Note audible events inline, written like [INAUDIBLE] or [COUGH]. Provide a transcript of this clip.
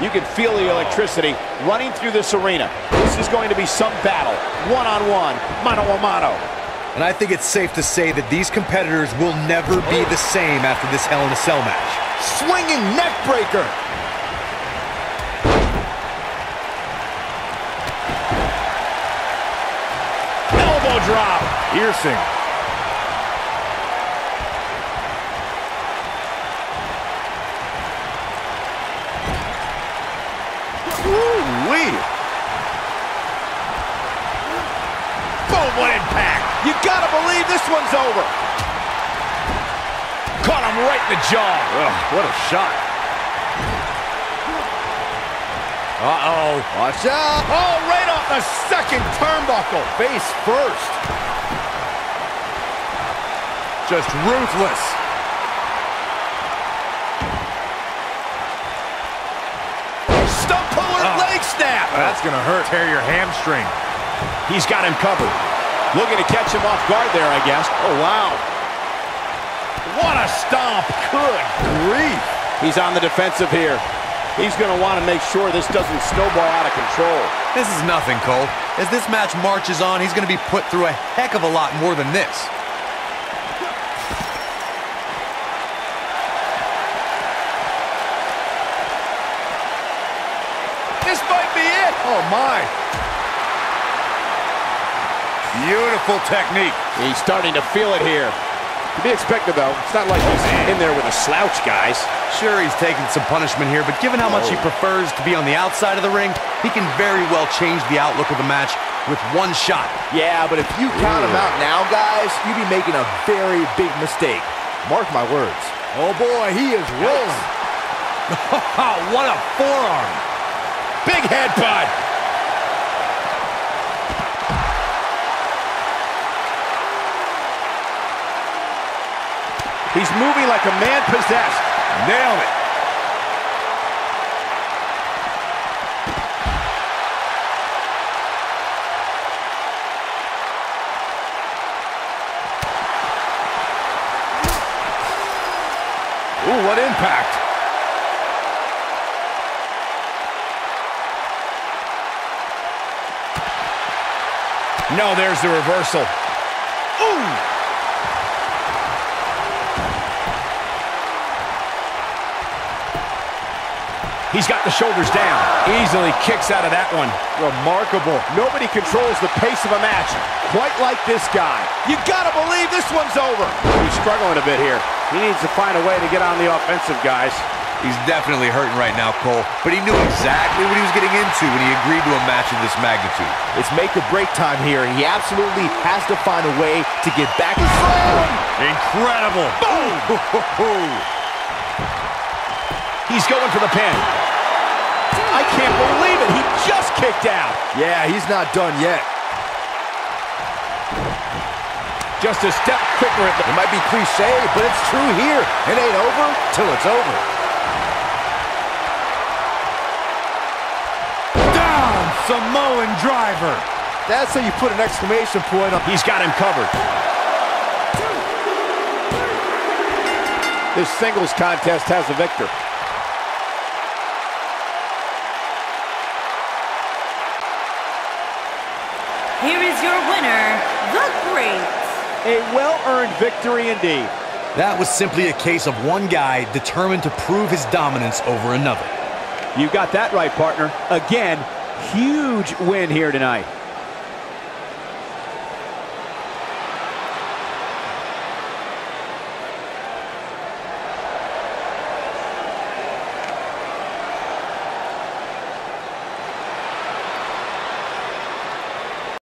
You can feel the electricity running through this arena. This is going to be some battle, one-on-one, mano-a-mano. And I think it's safe to say that these competitors will never be the same after this Hell in a Cell match. Swinging neck breaker. Elbow drop. Piercing. Woo-wee. Boom, what impact. You gotta believe this one's over. Caught him right in the jaw. Ugh, what a shot. Uh-oh. Watch out. Oh, right off the second turnbuckle. Face first. Just ruthless. Oh. That's gonna hurt. Tear your hamstring. He's got him covered. Looking to catch him off guard there, I guess. Oh, wow. What a stomp. Good grief. He's on the defensive here. He's going to want to make sure this doesn't snowball out of control. This is nothing, Cole. As this match marches on, he's going to be put through a heck of a lot more than this. This might be it. Oh, my. Beautiful technique. He's starting to feel it here. To be expected, though. It's not like he's in there with a slouch, guys. Sure, he's taking some punishment here, but given how much he prefers to be on the outside of the ring, he can very well change the outlook of the match with one shot. Yeah, but if you count him out now, guys, you'd be making a very big mistake. Mark my words. Oh, boy, he is rolling. [LAUGHS] Oh, what a forearm. Big headbutt. He's moving like a man possessed. Nailed it. Ooh, what impact. No, there's the reversal. Ooh! He's got the shoulders down. Easily kicks out of that one. Remarkable. Nobody controls the pace of a match quite like this guy. You gotta believe this one's over. He's struggling a bit here. He needs to find a way to get on the offensive, guys. He's definitely hurting right now, Cole, but he knew exactly what he was getting into when he agreed to a match of this magnitude. It's make or break time here, and he absolutely has to find a way to get back in front. Incredible. Boom! He's going for the pin. I can't believe it. He just kicked out. Yeah, he's not done yet. Just a step quicker at the... It might be cliche, but it's true here. It ain't over till it's over. Samoan driver. That's how you put an exclamation point on. He's got him covered. This singles contest has a victor. Here is your winner, The Great. A well-earned victory indeed. That was simply a case of one guy determined to prove his dominance over another. You got that right, partner. Again, huge win here tonight.